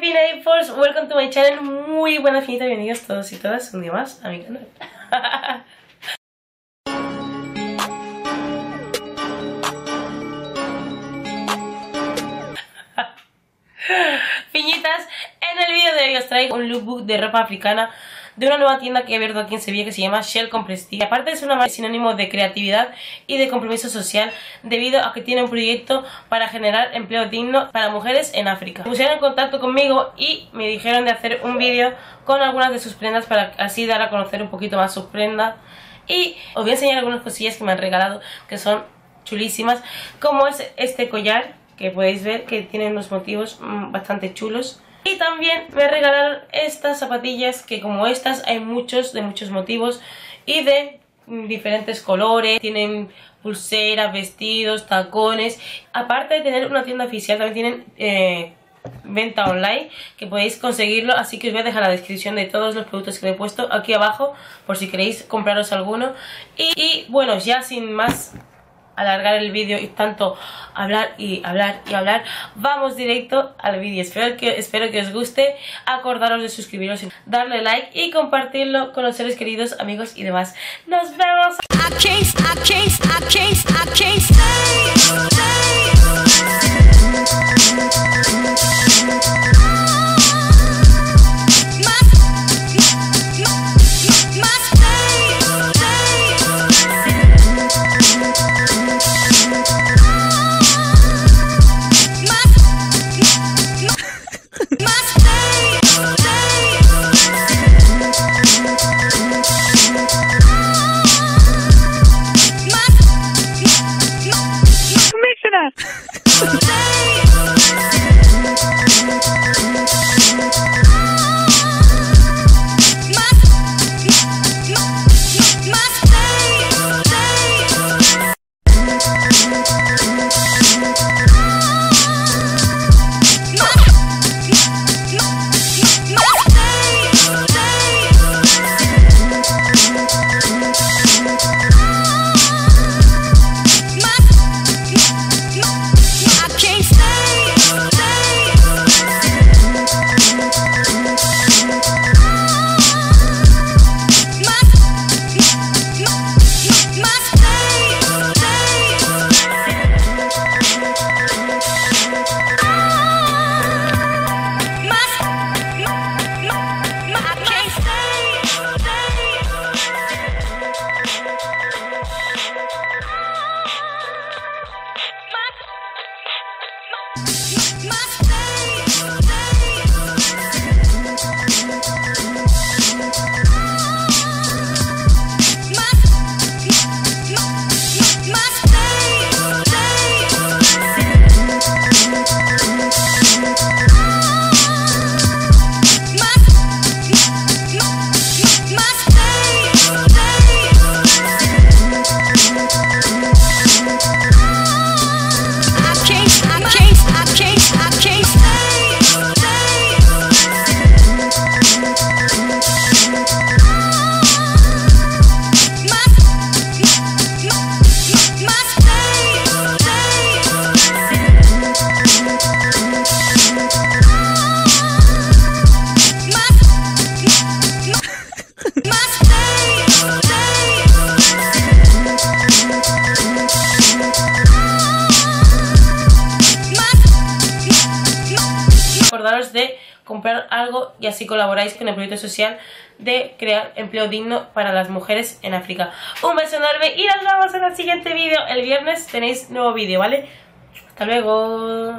Pinaples, welcome to my channel. Muy buenas finitas, bienvenidos todos y todas un día más a mi canal. Piñitas, en el vídeo de hoy os traigo un lookbook de ropa africana de una nueva tienda que he abierto aquí en Sevilla que se llama Shell Prestige. Aparte es una marca sinónimo de creatividad y de compromiso social debido a que tiene un proyecto para generar empleo digno para mujeres en África. Se pusieron en contacto conmigo y me dijeron de hacer un vídeo con algunas de sus prendas para así dar a conocer un poquito más sus prendas y os voy a enseñar algunas cosillas que me han regalado que son chulísimas como es este collar que podéis ver que tiene unos motivos mm, bastante chulos y también me regalaron estas zapatillas que como estas hay muchos de muchos motivos y de diferentes colores, tienen pulseras, vestidos, tacones. Aparte de tener una tienda oficial, también tienen eh, venta online que podéis conseguirlo así que os voy a dejar la descripción de todos los productos que he puesto aquí abajo por si queréis compraros alguno y bueno ya sin más alargar el vídeo y tanto hablar y hablar y hablar, vamos directo al vídeo. Espero que, espero que os guste, acordaros de suscribiros, darle like y compartirlo con los seres queridos, amigos y demás. ¡Nos vemos! De comprar algo y así colaboráis con el proyecto social de crear empleo digno para las mujeres en África. Un beso enorme y nos vemos en el siguiente vídeo. El viernes tenéis nuevo vídeo, ¿vale? Hasta luego.